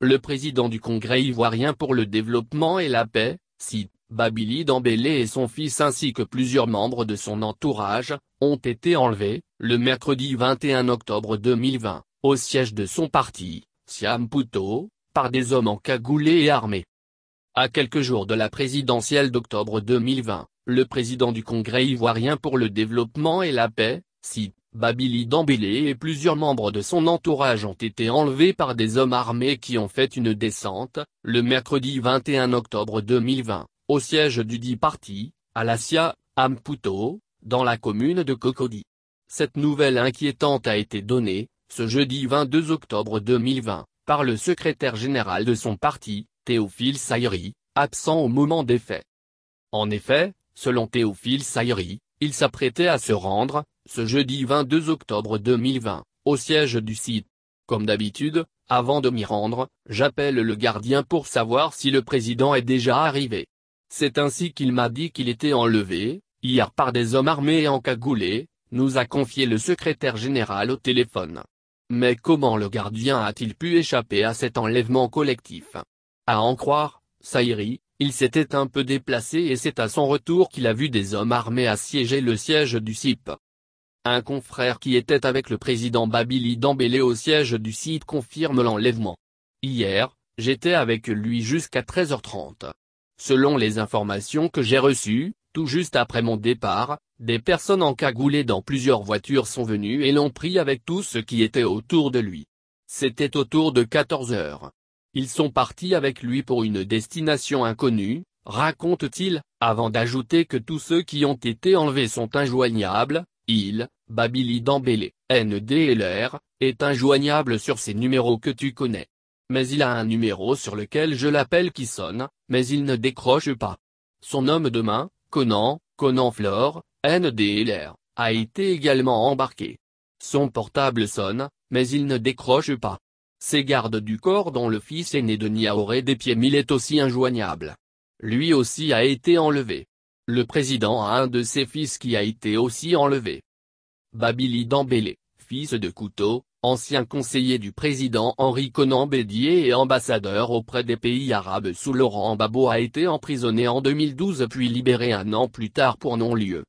le président du Congrès ivoirien pour le développement et la paix, cite, Babili Dambélé et son fils ainsi que plusieurs membres de son entourage, ont été enlevés, le mercredi 21 octobre 2020, au siège de son parti, Siam Puto, par des hommes en cagoulés et armés. À quelques jours de la présidentielle d'octobre 2020, le président du Congrès ivoirien pour le développement et la paix, cite, Babili Dambélé et plusieurs membres de son entourage ont été enlevés par des hommes armés qui ont fait une descente, le mercredi 21 octobre 2020, au siège du dit parti, à la SIA, Amputo, dans la commune de Cocody. Cette nouvelle inquiétante a été donnée, ce jeudi 22 octobre 2020, par le secrétaire général de son parti, Théophile Sayri, absent au moment des faits. En effet, selon Théophile Sayri, il s'apprêtait à se rendre, ce jeudi 22 octobre 2020, au siège du site. Comme d'habitude, avant de m'y rendre, j'appelle le gardien pour savoir si le président est déjà arrivé. C'est ainsi qu'il m'a dit qu'il était enlevé, hier par des hommes armés et encagoulés, nous a confié le secrétaire général au téléphone. Mais comment le gardien a-t-il pu échapper à cet enlèvement collectif? À en croire, Saïri, il s'était un peu déplacé et c'est à son retour qu'il a vu des hommes armés assiéger le siège du CIP. Un confrère qui était avec le président Babili Dambélé au siège du site confirme l'enlèvement. Hier, j'étais avec lui jusqu'à 13h30. Selon les informations que j'ai reçues, tout juste après mon départ, des personnes encagoulées dans plusieurs voitures sont venues et l'ont pris avec tout ce qui était autour de lui. C'était autour de 14 heures. Ils sont partis avec lui pour une destination inconnue, raconte-t-il, avant d'ajouter que tous ceux qui ont été enlevés sont injoignables, il, Babili Dambélé, NDLR, est injoignable sur ces numéros que tu connais mais il a un numéro sur lequel je l'appelle qui sonne, mais il ne décroche pas. Son homme de main, Conan, Conan Flore, NDLR, a été également embarqué. Son portable sonne, mais il ne décroche pas. Ses gardes du corps dont le fils aîné de Niaoré des pieds mille est aussi injoignable. Lui aussi a été enlevé. Le président a un de ses fils qui a été aussi enlevé. Babili Dambélé, fils de Couteau, ancien conseiller du président Henri Conan Bédier et ambassadeur auprès des pays arabes sous Laurent Gbagbo a été emprisonné en 2012 puis libéré un an plus tard pour non-lieu.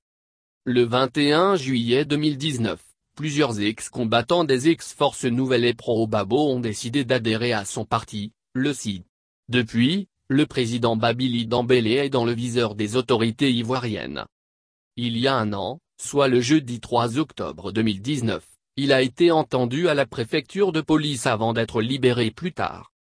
Le 21 juillet 2019, plusieurs ex-combattants des ex-forces nouvelles et pro-Babo ont décidé d'adhérer à son parti, le CID. Depuis, le président Babili Dambélé est dans le viseur des autorités ivoiriennes. Il y a un an, soit le jeudi 3 octobre 2019, il a été entendu à la préfecture de police avant d'être libéré plus tard.